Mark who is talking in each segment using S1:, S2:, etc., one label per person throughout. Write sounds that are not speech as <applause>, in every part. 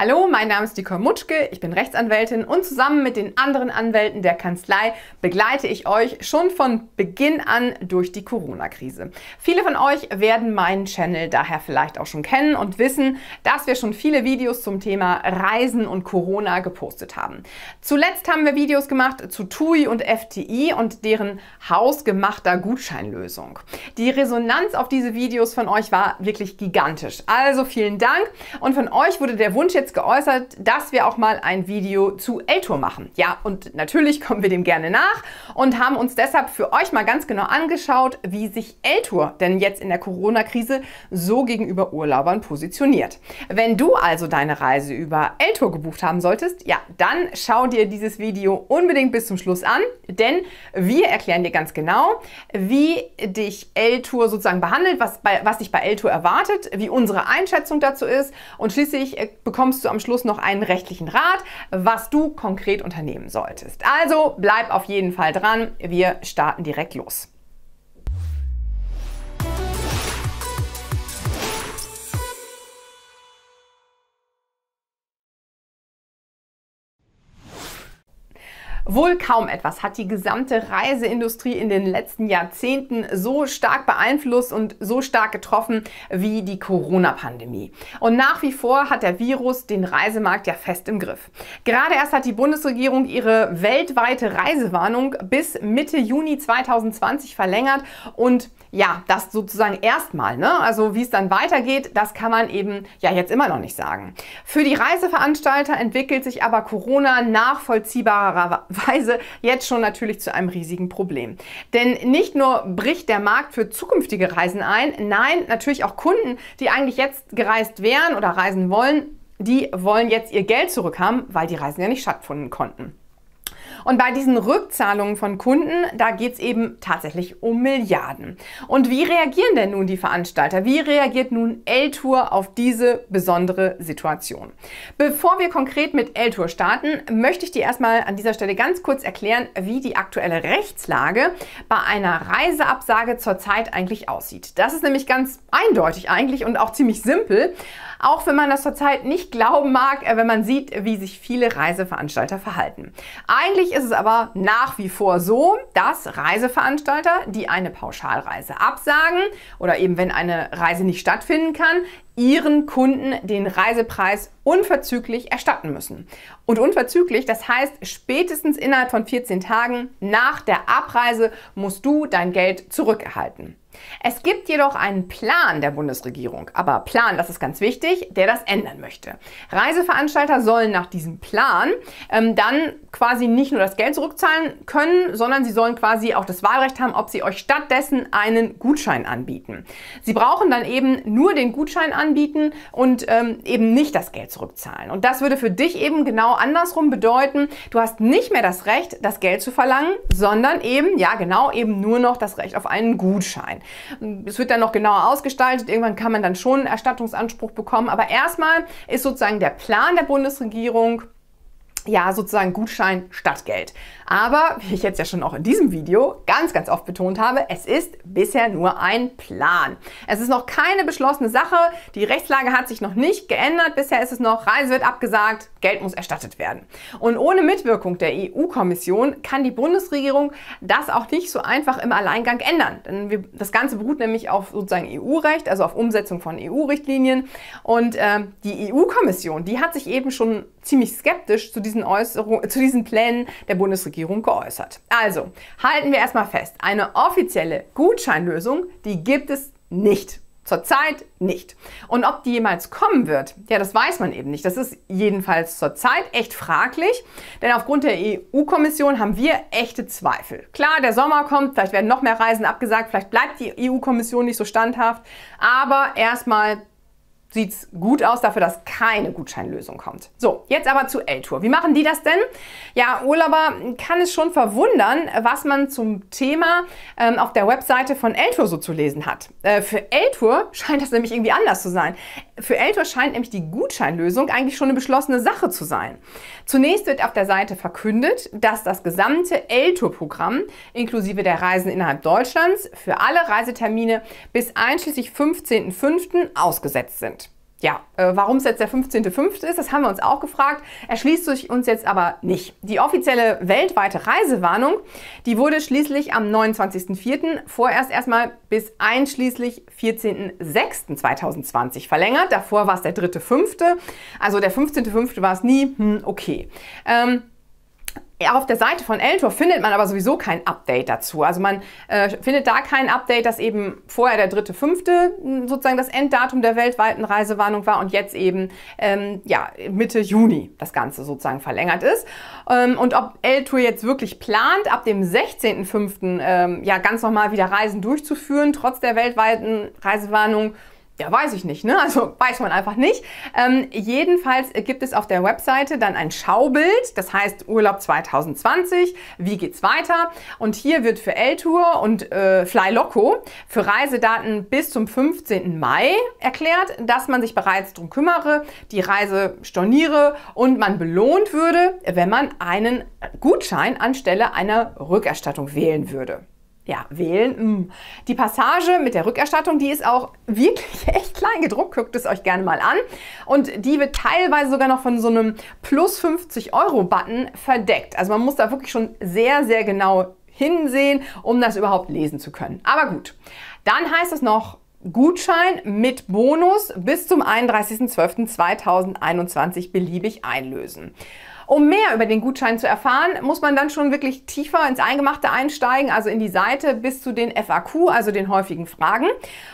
S1: Hallo, mein Name ist Nicole Mutschke, ich bin Rechtsanwältin und zusammen mit den anderen Anwälten der Kanzlei begleite ich euch schon von Beginn an durch die Corona-Krise. Viele von euch werden meinen Channel daher vielleicht auch schon kennen und wissen, dass wir schon viele Videos zum Thema Reisen und Corona gepostet haben. Zuletzt haben wir Videos gemacht zu TUI und FTI und deren hausgemachter Gutscheinlösung. Die Resonanz auf diese Videos von euch war wirklich gigantisch. Also vielen Dank und von euch wurde der Wunsch jetzt jetzt geäußert, dass wir auch mal ein Video zu L-Tour machen. Ja, und natürlich <laughs> kommen wir dem gerne nach und haben uns deshalb für euch mal ganz genau angeschaut, wie sich L-Tour denn jetzt in der Corona-Krise so gegenüber Urlaubern positioniert. Wenn du also deine Reise über L-Tour gebucht haben solltest, ja, dann schau dir dieses Video unbedingt bis zum Schluss an, denn wir erklären dir ganz genau, wie dich L-Tour sozusagen behandelt, was, bei, was dich bei L-Tour erwartet, wie unsere Einschätzung dazu ist und schließlich äh, bekommst bekommst du am Schluss noch einen rechtlichen Rat, was du konkret unternehmen solltest. Also bleib auf jeden Fall dran. Wir starten direkt los. Wohl kaum etwas hat die gesamte Reiseindustrie in den letzten Jahrzehnten so stark beeinflusst und so stark getroffen wie die Corona-Pandemie. Und nach wie vor hat der Virus den Reisemarkt ja fest im Griff. Gerade erst hat die Bundesregierung ihre weltweite Reisewarnung bis Mitte Juni 2020 verlängert und ja, das sozusagen erstmal. Ne? Also wie es dann weitergeht, das kann man eben ja jetzt immer noch nicht sagen. Für die Reiseveranstalter entwickelt sich aber Corona nachvollziehbarerweise jetzt schon natürlich zu einem riesigen Problem. Denn nicht nur bricht der Markt für zukünftige Reisen ein, nein, natürlich auch Kunden, die eigentlich jetzt gereist wären oder reisen wollen, die wollen jetzt ihr Geld zurückhaben, weil die Reisen ja nicht stattfinden konnten. Und bei diesen Rückzahlungen von Kunden, da geht es eben tatsächlich um Milliarden. Und wie reagieren denn nun die Veranstalter? Wie reagiert nun L-Tour auf diese besondere Situation? Bevor wir konkret mit L-Tour starten, möchte ich dir erstmal an dieser Stelle ganz kurz erklären, wie die aktuelle Rechtslage bei einer Reiseabsage zurzeit eigentlich aussieht. Das ist nämlich ganz eindeutig eigentlich und auch ziemlich simpel. Auch wenn man das zurzeit nicht glauben mag, äh, wenn man sieht, wie sich viele Reiseveranstalter verhalten. Eigentlich es aber nach wie vor so, dass Reiseveranstalter, die eine Pauschalreise absagen oder eben wenn eine Reise nicht stattfinden kann, ihren Kunden den Reisepreis unverzüglich erstatten müssen. Und unverzüglich, das heißt spätestens innerhalb von 14 Tagen nach der Abreise musst du dein Geld zurückerhalten. Es gibt jedoch einen Plan der Bundesregierung, aber Plan, das ist ganz wichtig, der das ändern möchte. Reiseveranstalter sollen nach diesem Plan ähm, dann quasi nicht nur das Geld zurückzahlen können, sondern sie sollen quasi auch das Wahlrecht haben, ob sie euch stattdessen einen Gutschein anbieten. Sie brauchen dann eben nur den Gutschein anbieten und ähm, eben nicht das Geld zurückzahlen. Und das würde für dich eben genau andersrum bedeuten, du hast nicht mehr das Recht, das Geld zu verlangen, sondern eben, ja genau, eben nur noch das Recht auf einen Gutschein. Es wird dann noch genauer ausgestaltet. Irgendwann kann man dann schon einen Erstattungsanspruch bekommen. Aber erstmal ist sozusagen der Plan der Bundesregierung, ja, sozusagen Gutschein statt Geld. Aber, wie ich jetzt ja schon auch in diesem Video ganz, ganz oft betont habe, es ist bisher nur ein Plan. Es ist noch keine beschlossene Sache. Die Rechtslage hat sich noch nicht geändert. Bisher ist es noch, Reise wird abgesagt, Geld muss erstattet werden. Und ohne Mitwirkung der EU-Kommission kann die Bundesregierung das auch nicht so einfach im Alleingang ändern. Denn wir, das Ganze beruht nämlich auf sozusagen EU-Recht, also auf Umsetzung von EU-Richtlinien. Und äh, die EU-Kommission, die hat sich eben schon ziemlich skeptisch zu diesen, Äußerungen, zu diesen Plänen der Bundesregierung Regierung geäußert. Also, halten wir erstmal fest, eine offizielle Gutscheinlösung, die gibt es nicht. Zurzeit nicht. Und ob die jemals kommen wird, ja, das weiß man eben nicht. Das ist jedenfalls zurzeit echt fraglich, denn aufgrund der EU-Kommission haben wir echte Zweifel. Klar, der Sommer kommt, vielleicht werden noch mehr Reisen abgesagt, vielleicht bleibt die EU-Kommission nicht so standhaft, aber erstmal sieht es gut aus dafür, dass keine Gutscheinlösung kommt. So, jetzt aber zu L-Tour. Wie machen die das denn? Ja, Urlauber kann es schon verwundern, was man zum Thema ähm, auf der Webseite von L-Tour so zu lesen hat. Äh, für L-Tour scheint das nämlich irgendwie anders zu sein. Für L-Tour scheint nämlich die Gutscheinlösung eigentlich schon eine beschlossene Sache zu sein. Zunächst wird auf der Seite verkündet, dass das gesamte L-Tour-Programm inklusive der Reisen innerhalb Deutschlands für alle Reisetermine bis einschließlich 15.05. ausgesetzt sind. Ja, äh, warum es jetzt der 15.05. ist, das haben wir uns auch gefragt. Erschließt sich uns jetzt aber nicht. Die offizielle weltweite Reisewarnung, die wurde schließlich am 29.04. vorerst erstmal bis einschließlich 14.06.2020 verlängert. Davor war es der 3.05. Also der 15.05. war es nie. Hm, okay. Ähm, auf der Seite von Eltor findet man aber sowieso kein Update dazu. Also man äh, findet da kein Update, dass eben vorher der dritte, fünfte hm, sozusagen das Enddatum der weltweiten Reisewarnung war und jetzt eben ähm, ja, Mitte Juni das Ganze sozusagen verlängert ist. Ähm, und ob Eltour jetzt wirklich plant, ab dem 16.05. Ähm, ja ganz normal wieder Reisen durchzuführen, trotz der weltweiten Reisewarnung, ja, weiß ich nicht, ne? Also weiß man einfach nicht. Ähm, jedenfalls gibt es auf der Webseite dann ein Schaubild, das heißt Urlaub 2020, wie geht's weiter? Und hier wird für L-Tour und äh, Fly Loco für Reisedaten bis zum 15. Mai erklärt, dass man sich bereits darum kümmere, die Reise storniere und man belohnt würde, wenn man einen Gutschein anstelle einer Rückerstattung wählen würde ja, wählen. Mm. Die Passage mit der Rückerstattung, die ist auch wirklich <laughs> echt klein gedruckt. Guckt es euch gerne mal an. Und die wird teilweise sogar noch von so einem plus 50 Euro Button verdeckt. Also man muss da wirklich schon sehr, sehr genau hinsehen, um das überhaupt lesen zu können. Aber gut. Dann heißt es noch Gutschein mit Bonus bis zum 31.12.2021 beliebig einlösen. Um mehr über den Gutschein zu erfahren, muss man dann schon wirklich tiefer ins Eingemachte einsteigen, also in die Seite bis zu den FAQ, also den häufigen Fragen.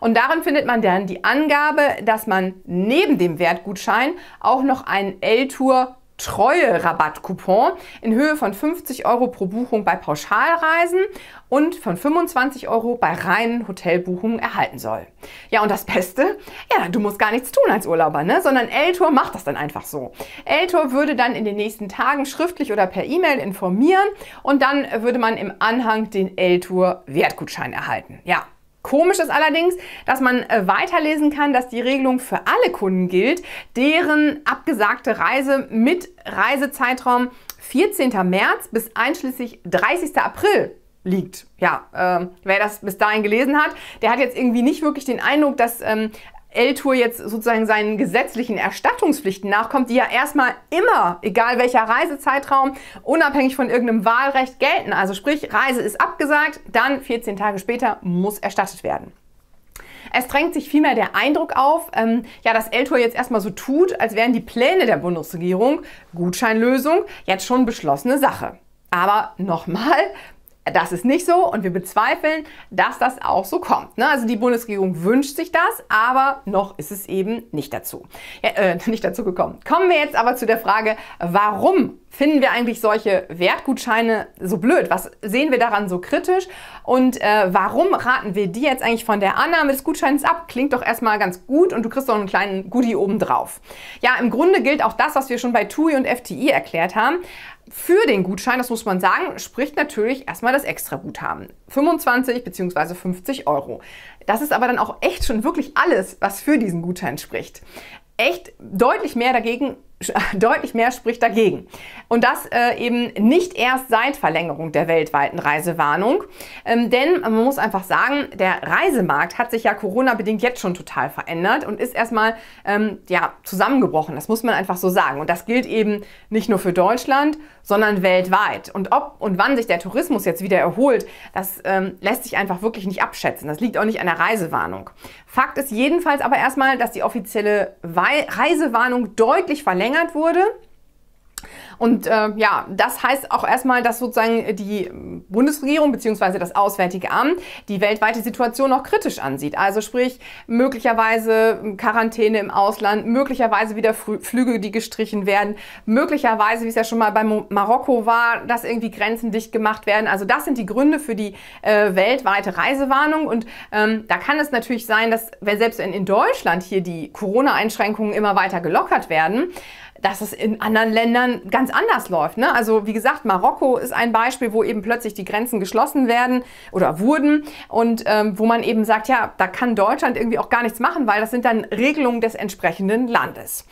S1: Und darin findet man dann die Angabe, dass man neben dem Wertgutschein auch noch einen L-Tour Treue-Rabattcoupon in Höhe von 50 Euro pro Buchung bei Pauschalreisen und von 25 Euro bei reinen Hotelbuchungen erhalten soll. Ja, und das Beste, ja, du musst gar nichts tun als Urlauber, ne? sondern L-Tour macht das dann einfach so. L-Tour würde dann in den nächsten Tagen schriftlich oder per E-Mail informieren und dann würde man im Anhang den L-Tour Wertgutschein erhalten. Ja, Komisch ist allerdings, dass man äh, weiterlesen kann, dass die Regelung für alle Kunden gilt, deren abgesagte Reise mit Reisezeitraum 14. März bis einschließlich 30. April liegt. Ja, äh, wer das bis dahin gelesen hat, der hat jetzt irgendwie nicht wirklich den Eindruck, dass ähm, L-Tour jetzt sozusagen seinen gesetzlichen Erstattungspflichten nachkommt, die ja erstmal immer, egal welcher Reisezeitraum, unabhängig von irgendeinem Wahlrecht gelten. Also sprich, Reise ist abgesagt, dann 14 Tage später muss erstattet werden. Es drängt sich vielmehr der Eindruck auf, ähm, ja, dass L-Tour jetzt erstmal so tut, als wären die Pläne der Bundesregierung, Gutscheinlösung, jetzt schon beschlossene Sache. Aber nochmal, das ist nicht so und wir bezweifeln, dass das auch so kommt. Ne? Also die Bundesregierung wünscht sich das, aber noch ist es eben nicht dazu. Ja, äh, <laughs> nicht dazu gekommen. Kommen wir jetzt aber zu der Frage, warum finden wir eigentlich solche Wertgutscheine so blöd? Was sehen wir daran so kritisch? Und äh, warum raten wir die jetzt eigentlich von der Annahme des Gutscheins ab? Klingt doch erstmal ganz gut und du kriegst doch einen kleinen Goodie obendrauf. Ja, im Grunde gilt auch das, was wir schon bei TUI und FTI erklärt haben. Für den Gutschein, das muss man sagen, spricht natürlich erstmal das Extraguthaben. 25 bzw. 50 Euro. Das ist aber dann auch echt schon wirklich alles, was für diesen Gutschein spricht. Echt deutlich mehr dagegen <laughs> deutlich mehr spricht dagegen. Und das äh, eben nicht erst seit Verlängerung der weltweiten Reisewarnung. Ähm, denn man muss einfach sagen, der Reisemarkt hat sich ja Corona-bedingt jetzt schon total verändert und ist erstmal ähm, ja, zusammengebrochen. Das muss man einfach so sagen. Und das gilt eben nicht nur für Deutschland, sondern weltweit. Und ob und wann sich der Tourismus jetzt wieder erholt, das ähm, lässt sich einfach wirklich nicht abschätzen. Das liegt auch nicht an der Reisewarnung. Fakt ist jedenfalls aber erstmal, dass die offizielle Reisewarnung deutlich verlängert verlängert wurde. Und äh, ja, das heißt auch erstmal, dass sozusagen die Bundesregierung bzw. das Auswärtige Amt die weltweite Situation noch kritisch ansieht. Also sprich möglicherweise Quarantäne im Ausland, möglicherweise wieder Flüge, die gestrichen werden, möglicherweise, wie es ja schon mal bei Marokko war, dass irgendwie Grenzen dicht gemacht werden. Also das sind die Gründe für die äh, weltweite Reisewarnung. Und ähm, da kann es natürlich sein, dass wenn selbst in, in Deutschland hier die Corona-Einschränkungen immer weiter gelockert werden, dass es in anderen Ländern ganz anders läuft. Ne? Also wie gesagt, Marokko ist ein Beispiel, wo eben plötzlich die Grenzen geschlossen werden oder wurden und ähm, wo man eben sagt, ja, da kann Deutschland irgendwie auch gar nichts machen, weil das sind dann Regelungen des entsprechenden Landes.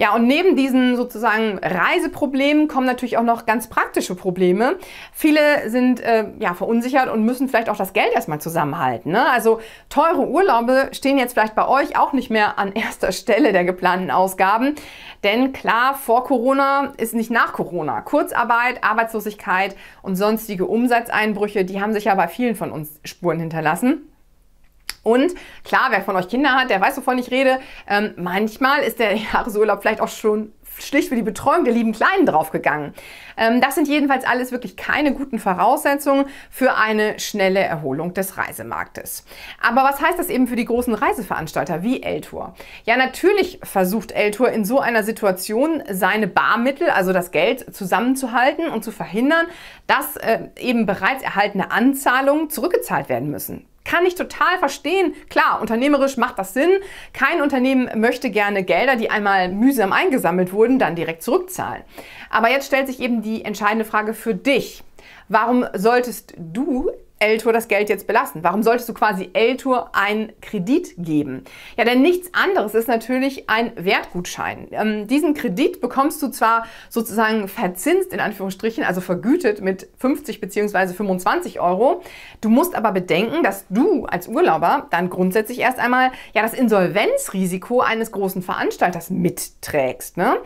S1: Ja, und neben diesen sozusagen Reiseproblemen kommen natürlich auch noch ganz praktische Probleme. Viele sind äh, ja verunsichert und müssen vielleicht auch das Geld erstmal zusammenhalten. Ne? Also teure Urlaube stehen jetzt vielleicht bei euch auch nicht mehr an erster Stelle der geplanten Ausgaben. Denn klar, vor Corona ist nicht nach Corona. Kurzarbeit, Arbeitslosigkeit und sonstige Umsatzeinbrüche, die haben sich ja bei vielen von uns Spuren hinterlassen. Und klar, wer von euch Kinder hat, der weiß, wovon ich rede. Ähm, manchmal ist der <laughs> Jahresurlaub vielleicht auch schon schlicht für die Betreuung der lieben Kleinen draufgegangen. Ähm, das sind jedenfalls alles wirklich keine guten Voraussetzungen für eine schnelle Erholung des Reisemarktes. Aber was heißt das eben für die großen Reiseveranstalter wie Eltour? Ja, natürlich versucht Eltour in so einer Situation seine Barmittel, also das Geld, zusammenzuhalten und zu verhindern, dass äh, eben bereits erhaltene Anzahlungen zurückgezahlt werden müssen. Kann ich total verstehen. Klar, unternehmerisch macht das Sinn. Kein Unternehmen möchte gerne Gelder, die einmal mühsam eingesammelt wurden, dann direkt zurückzahlen. Aber jetzt stellt sich eben die entscheidende Frage für dich. Warum solltest du L-Tour das Geld jetzt belassen? Warum solltest du quasi L-Tour einen Kredit geben? Ja, denn nichts anderes ist natürlich ein Wertgutschein. Ähm, diesen Kredit bekommst du zwar sozusagen verzinst, in Anführungsstrichen, also vergütet mit 50 bzw. 25 Euro. Du musst aber bedenken, dass du als Urlauber dann grundsätzlich erst einmal ja das Insolvenzrisiko eines großen Veranstalters mitträgst. Ne?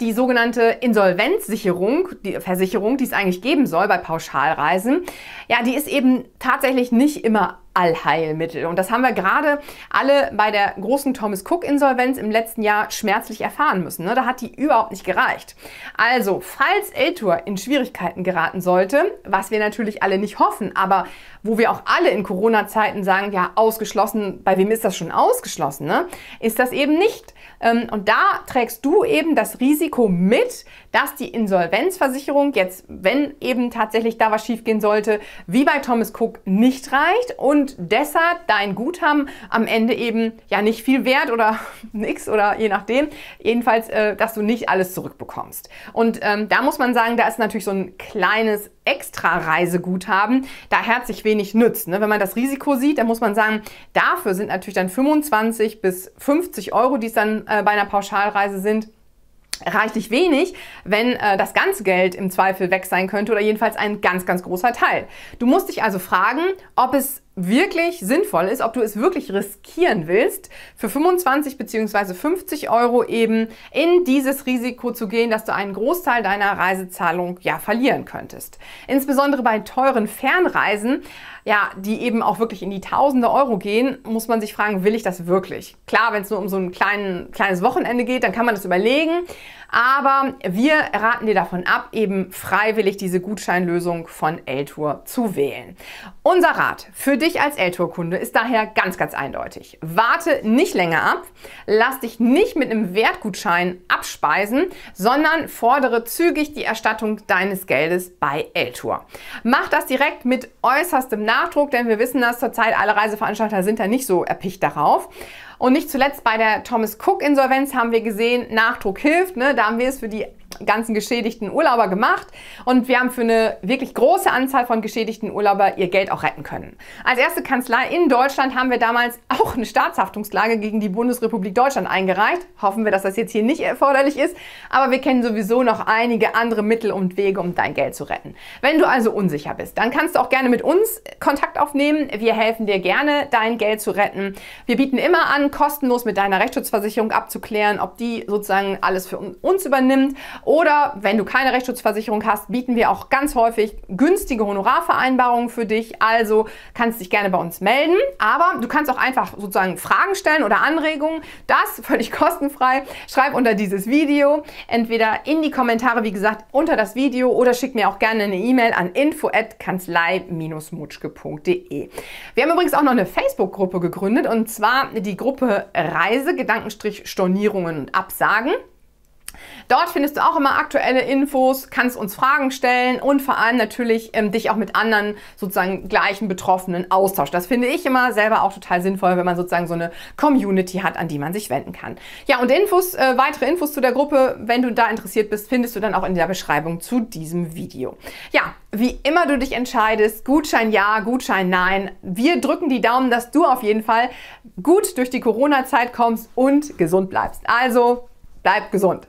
S1: Die sogenannte Insolvenzsicherung, die Versicherung, die es eigentlich geben soll bei Pauschalreisen, ja, die ist eben tatsächlich nicht immer Allheilmittel. Und das haben wir gerade alle bei der großen Thomas Cook-Insolvenz im letzten Jahr schmerzlich erfahren müssen. Ne? Da hat die überhaupt nicht gereicht. Also, falls Eltour in Schwierigkeiten geraten sollte, was wir natürlich alle nicht hoffen, aber wo wir auch alle in Corona-Zeiten sagen, ja, ausgeschlossen, bei wem ist das schon ausgeschlossen, ne? ist das eben nicht. Ähm, und da trägst du eben das Risiko mit, dass die Insolvenzversicherung jetzt, wenn eben tatsächlich da was schiefgehen sollte, wie bei Thomas Cook nicht reicht und deshalb dein Guthaben am Ende eben ja nicht viel wert oder <laughs> nichts oder je nachdem, jedenfalls, äh, dass du nicht alles zurückbekommst. Und ähm, da muss man sagen, da ist natürlich so ein kleines extra Reiseguthaben da herzlich wenig nützt. Ne? Wenn man das Risiko sieht, dann muss man sagen, dafür sind natürlich dann 25 bis 50 Euro, die es dann äh, bei einer Pauschalreise sind, reichlich wenig, wenn äh, das ganze Geld im Zweifel weg sein könnte oder jedenfalls ein ganz, ganz großer Teil. Du musst dich also fragen, ob es wirklich sinnvoll ist, ob du es wirklich riskieren willst, für 25 bzw. 50 Euro eben in dieses Risiko zu gehen, dass du einen Großteil deiner Reisezahlung ja verlieren könntest. Insbesondere bei teuren Fernreisen, ja, die eben auch wirklich in die Tausende Euro gehen, muss man sich fragen, will ich das wirklich? Klar, wenn es nur um so ein kleinen, kleines Wochenende geht, dann kann man das überlegen. Aber wir raten dir davon ab, eben freiwillig diese Gutscheinlösung von L-Tour zu wählen. Unser Rat für dich als L-Tour-Kunde ist daher ganz, ganz eindeutig. Warte nicht länger ab, lass dich nicht mit einem Wertgutschein abspeisen, sondern fordere zügig die Erstattung deines Geldes bei L-Tour. Mach das direkt mit äußerstem Nachdruck, denn wir wissen, dass zurzeit alle Reiseveranstalter sind da nicht so erpicht darauf. Und nicht zuletzt bei der Thomas Cook Insolvenz haben wir gesehen, Nachdruck hilft. Ne? Da haben wir es für die ganzen geschädigten Urlauber gemacht und wir haben für eine wirklich große Anzahl von geschädigten Urlauber ihr Geld auch retten können. Als erste Kanzlei in Deutschland haben wir damals auch eine Staatshaftungsklage gegen die Bundesrepublik Deutschland eingereicht. Hoffen wir, dass das jetzt hier nicht erforderlich ist, aber wir kennen sowieso noch einige andere Mittel und Wege, um dein Geld zu retten. Wenn du also unsicher bist, dann kannst du auch gerne mit uns Kontakt aufnehmen. Wir helfen dir gerne, dein Geld zu retten. Wir bieten immer an, kostenlos mit deiner Rechtsschutzversicherung abzuklären, ob die sozusagen alles für uns übernimmt oder wenn du keine Rechtsschutzversicherung hast, bieten wir auch ganz häufig günstige Honorarvereinbarungen für dich. Also kannst dich gerne bei uns melden. Aber du kannst auch einfach sozusagen Fragen stellen oder Anregungen. Das <laughs> völlig kostenfrei. Schreib unter dieses Video entweder in die Kommentare, wie gesagt, unter das Video oder schick mir auch gerne eine E-Mail an info@kanzlei-mutschke.de. Wir haben übrigens auch noch eine Facebook-Gruppe gegründet und zwar die Gruppe Reise Gedankenstrich Stornierungen und Absagen. Dort findest du auch immer aktuelle Infos, kannst uns Fragen stellen und vor allem natürlich ähm, dich auch mit anderen sozusagen gleichen Betroffenen austauschen. Das finde ich immer selber auch total sinnvoll, wenn man sozusagen so eine Community hat, an die man sich wenden kann. Ja, und Infos, äh, weitere Infos zu der Gruppe, wenn du da interessiert bist, findest du dann auch in der Beschreibung zu diesem Video. Ja, wie immer du dich entscheidest, Gutschein ja, Gutschein nein. Wir drücken die Daumen, dass du auf jeden Fall gut durch die Corona-Zeit kommst und gesund bleibst. Also bleibt gesund.